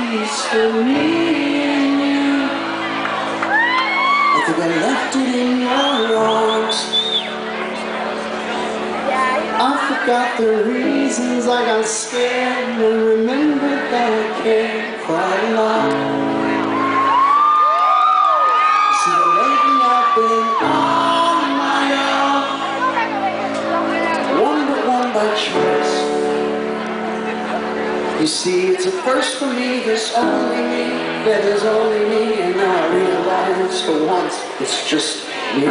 piece for me and you. I think I left it in your arms. I forgot the reasons I got scared and remembered that I cared quite a lot. You see, it's a first for me, there's only me, yeah, there's only me, and I realize for once it's just me.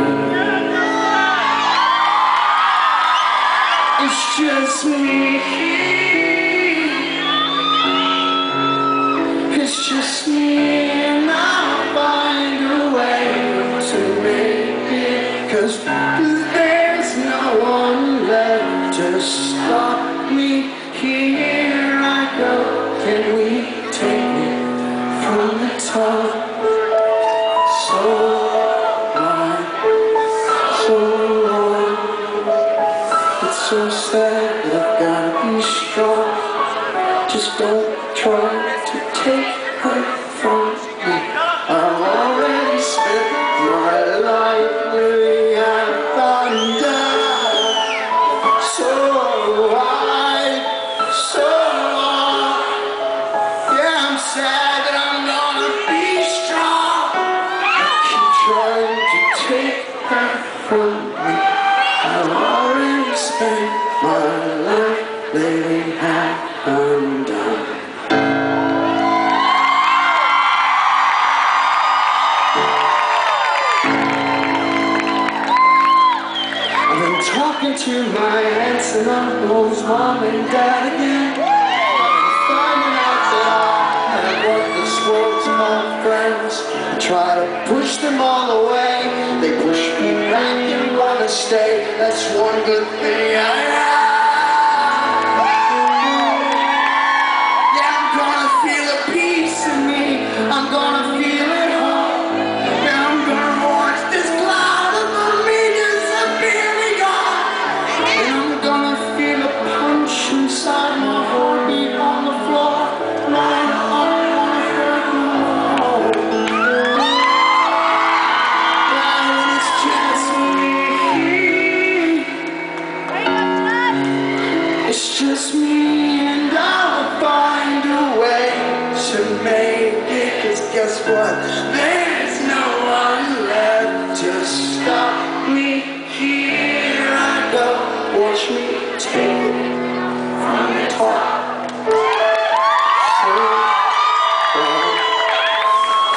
It's just me. It's just me, and I'll find a way to make it. Cause Can we take it from the top? So wide, so long. It's so sad that I've gotta be strong. Just don't try to take her to my aunts and uncles, mom and dad again. Finding out that I what this world to my friends. I try to push them all away. They push me back and wanna stay. That's one good thing I have. To make it Cause guess what? There's no one left to stop me Here. I go Watch me take it from the top. So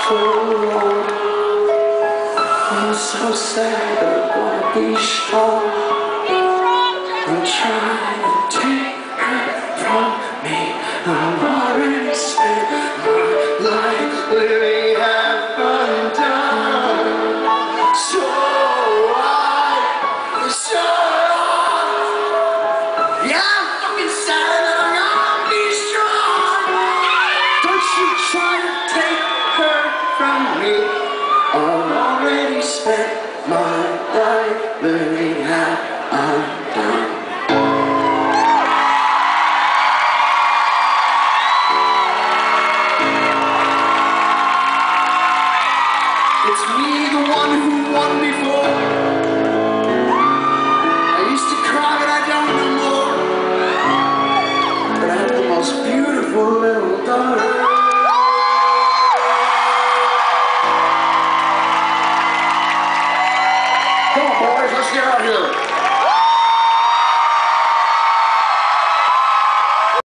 so long I'm so sad I'm gonna be strong from me. I've already spent my life living me, the one who won before. I used to cry, but I don't no more. But I have the most beautiful little daughter. Come on, boys, let's get out here.